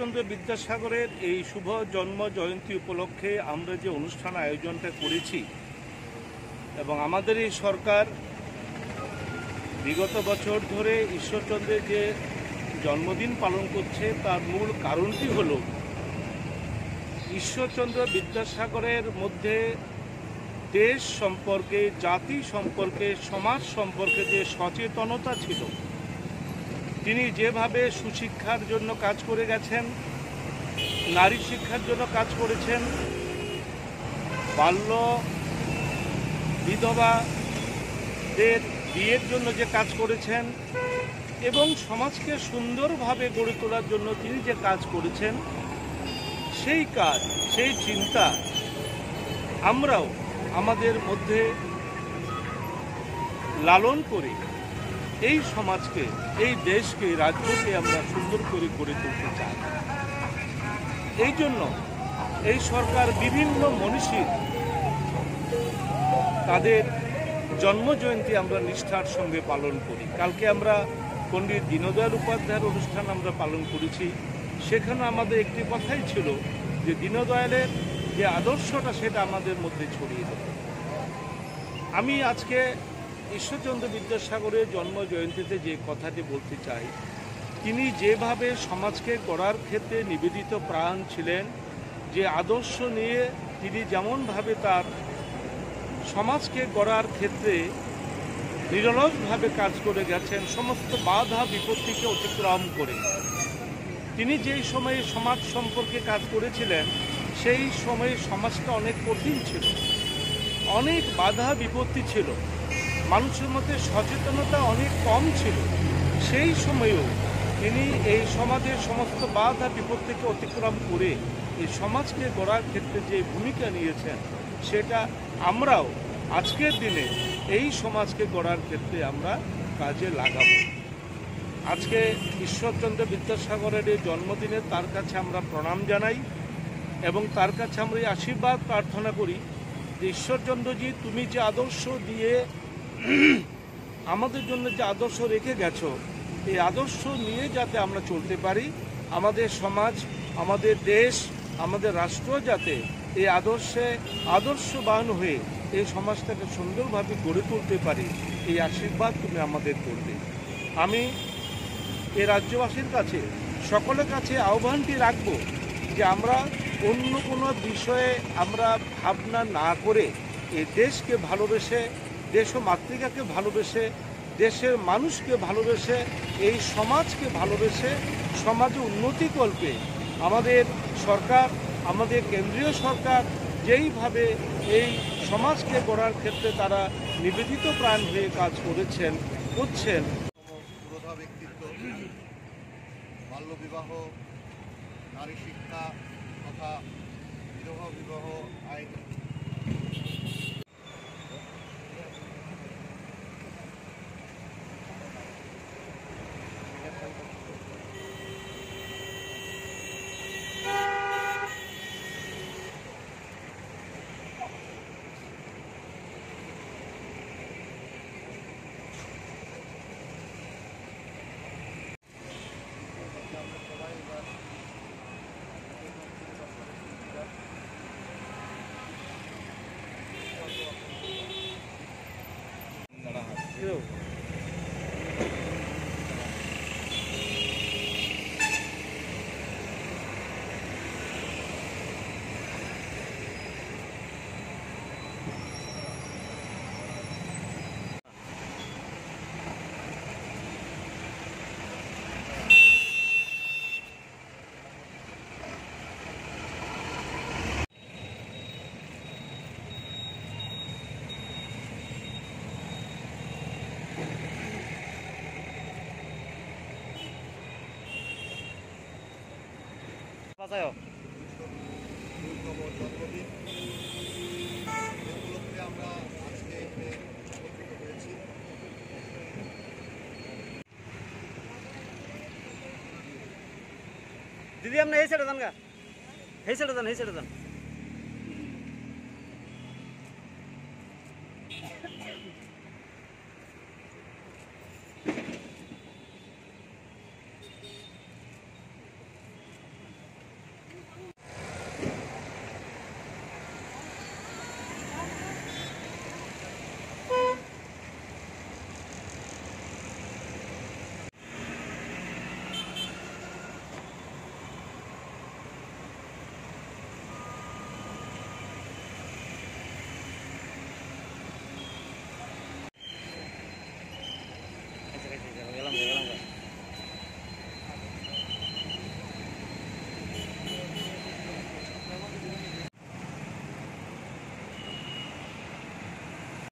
ঈশ্বরচন্দ্র বিদ্যাসাগরের এই শুভ জন্ম জয়ন্তী উপলক্ষে আমরা যে অনুষ্ঠান আয়োজনটা করেছি এবং আমাদের এই সরকার বিগত বছর ধরে ঈশ্বরচন্দ্রের যে জন্মদিন পালন করছে, তার মূল কারণটি হলো ঈশ্বরচন্দ্র বিদ্যাসাগরের মধ্যে দেশ সম্পর্কে, জাতি সম্পর্কে, সমাজ সম্পর্কে যে সচেতনতা ছিল তিনি যেভাবে সুশিক্ষার জন্য কাজ করে গেছেন, নারী শিক্ষার জন্য কাজ করেছেন, বাল্য বিধবাদের বিয়ের জন্য যে কাজ করেছেন এবং সমাজকে সুন্দরভাবে গড়ে তোলার জন্য তিনি যে কাজ করেছেন, সেই কাজ, সেই চিন্তা আমরাও আমাদের মধ্যে লালন করে এই সমাজকে, এই দেশকে, রাজ্যকে আমরা সুন্দর করে গড়ে তুলতে চাই। এই জন্য এই সরকার বিভিন্ন মনীষীর তাদের জন্ম জয়ন্তী আমরা নিষ্ঠার সঙ্গে পালন করি। কালকে আমরা পণ্ডিত দীনদয়াল উপাধ্যায়ের অনুষ্ঠান আমরা পালন করেছি। সেখানে আমাদের একটি কথাই ছিল যে দীনদয়ালের যে আদর্শটা সেটা আমাদের মধ্যে ছড়িয়ে দেবে। আমি আজকে ঈশ্বরচন্দ্র বিদ্যাসাগরের জন্ম জয়ন্তীতে যে কথাটি বলতে চাই, তিনি যেভাবে সমাজকে গড়ার ক্ষেত্রে নিবেদিত প্রাণ ছিলেন, যে আদর্শ নিয়ে তিনি যেমনভাবে তার সমাজকে গড়ার ক্ষেত্রে নিরলসভাবে কাজ করে গেছেন, সমস্ত বাধা বিপত্তিকে অতিক্রম করে। তিনি যেই সময়ে সমাজ সম্পর্কে কাজ করেছিলেন, সেই সময়ে সমাজটা অনেক কঠিন ছিল। অনেক বাধা বিপত্তি ছিল। মানুষের মধ্যে সচেতনতা অনেক কম ছিল। সেই সময়েও তিনি এই সমাজের সমস্ত বাধা বিপত্তিকে অতিক্রম করে এই সমাজকে গড়ার ক্ষেত্রে যে ভূমিকা নিয়েছেন, সেটা আমরাও আজকের দিনে এই সমাজকে গড়ার ক্ষেত্রে আমরা কাজে লাগাবো। আজকে ঈশ্বরচন্দ্র বিদ্যাসাগরের এই জন্মদিনে তার কাছে আমরা প্রণাম জানাই এবং তার কাছে আমরা এই আশীর্বাদ প্রার্থনা করি যে, ঈশ্বরচন্দ্রজি, তুমি যে আদর্শ দিয়ে আমাদের জন্য যে আদর্শ রেখে গেছো, এই আদর্শ নিয়ে যাতে আমরা চলতে পারি, আমাদের সমাজ, আমাদের দেশ, আমাদের রাষ্ট্র যাতে এই আদর্শে আদর্শবান হয়ে এই সমাজটাকে সুন্দরভাবে গড়ে তুলতে পারি, এই আশীর্বাদ তুমি আমাদের করবে। আমি এ রাজ্যবাসীর কাছে, সকলের কাছে আহ্বানটি রাখব যে আমরা অন্য কোনো বিষয়ে আমরা ভাবনা না করে এই দেশকে ভালোবেসে দেশ ও মাতৃকাকে ভালোবেসে, দেশের মানুষকে ভালোবেসে, এই সমাজকে ভালোবেসে, সমাজে উন্নতি কল্পে আমাদের সরকার, আমাদের কেন্দ্রীয় সরকার যেইভাবে এই সমাজকে গড়ার ক্ষেত্রে তারা নিবেদিত প্রাণ হয়ে কাজ করেছেন, করছেন। বাল্যবিবাহ, নারী শিক্ষা তথা বিধবা বিবাহ আইন যাবো হয়েছি দিদি আপনি এই সাইডে যান গা। এই সাইডে যান এই সাইডে যান।